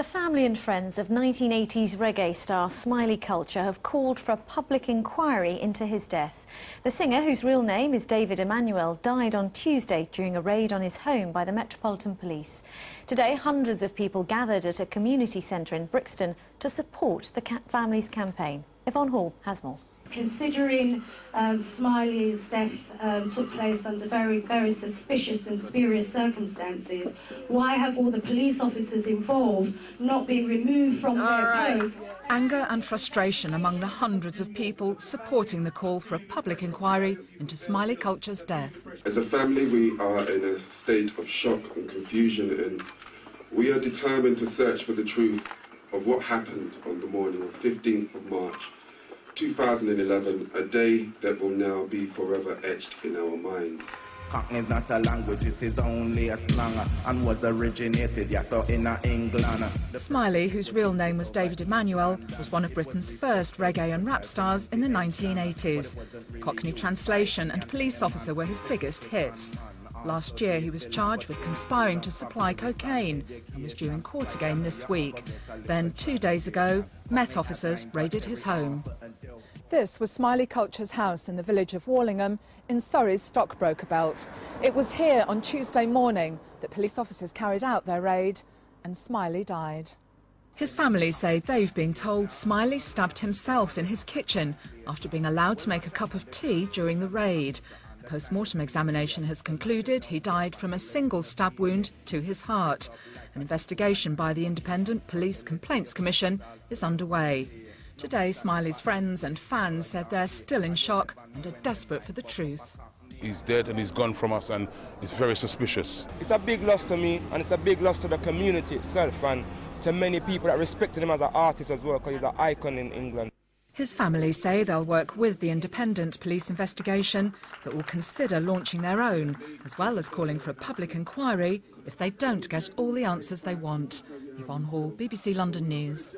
The family and friends of 1980s reggae star Smiley Culture have called for a public inquiry into his death. The singer, whose real name is David Emmanuel, died on Tuesday during a raid on his home by the Metropolitan Police. Today, hundreds of people gathered at a community centre in Brixton to support the family's campaign. Yvonne Hall has more. Considering um, Smiley's death um, took place under very, very suspicious and spurious circumstances, why have all the police officers involved not been removed from all their right. posts? Anger and frustration among the hundreds of people supporting the call for a public inquiry into Smiley Culture's death. As a family, we are in a state of shock and confusion, and we are determined to search for the truth of what happened on the morning of 15th of March 2011, a day that will now be forever etched in our minds. Cockney is not a language, it is only a slang and was originated, yeah, so in England. Smiley, whose real name was David Emmanuel, was one of Britain's first reggae and rap stars in the 1980s. Cockney translation and police officer were his biggest hits. Last year, he was charged with conspiring to supply cocaine and was due in court again this week. Then, two days ago, Met officers raided his home. This was Smiley Culture's house in the village of Warlingham in Surrey's stockbroker belt. It was here on Tuesday morning that police officers carried out their raid and Smiley died. His family say they've been told Smiley stabbed himself in his kitchen after being allowed to make a cup of tea during the raid A post-mortem examination has concluded he died from a single stab wound to his heart. An investigation by the Independent Police Complaints Commission is underway. Today, Smiley's friends and fans said they're still in shock and are desperate for the truth. He's dead and he's gone from us and it's very suspicious. It's a big loss to me and it's a big loss to the community itself and to many people that respected him as an artist as well because he's an icon in England. His family say they'll work with the independent police investigation, but will consider launching their own, as well as calling for a public inquiry if they don't get all the answers they want. Yvonne Hall, BBC London News.